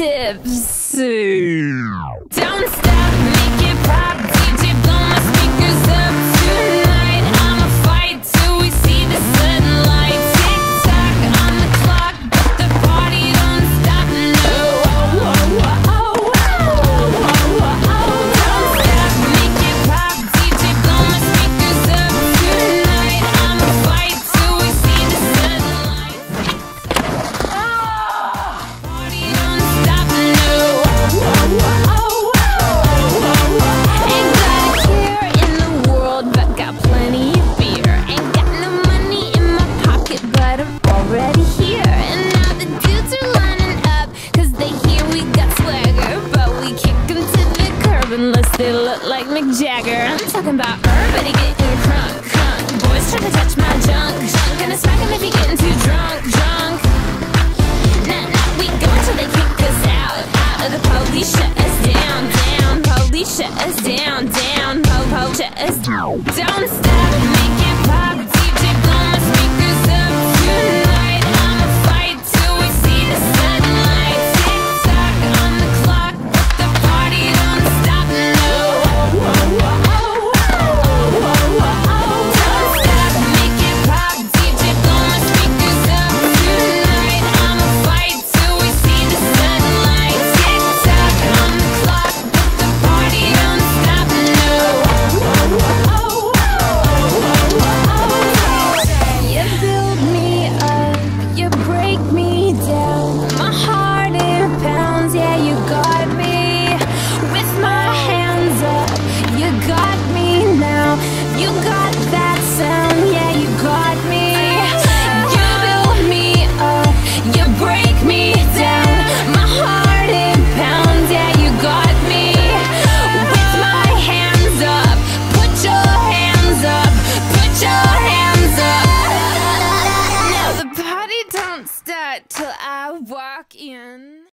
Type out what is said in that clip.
tips. look like Mick Jagger. I'm talking about everybody getting crunk, crunk. Boys trying to touch my junk, junk. Gonna smack him if he getting too drunk. Don't start till I uh, walk in.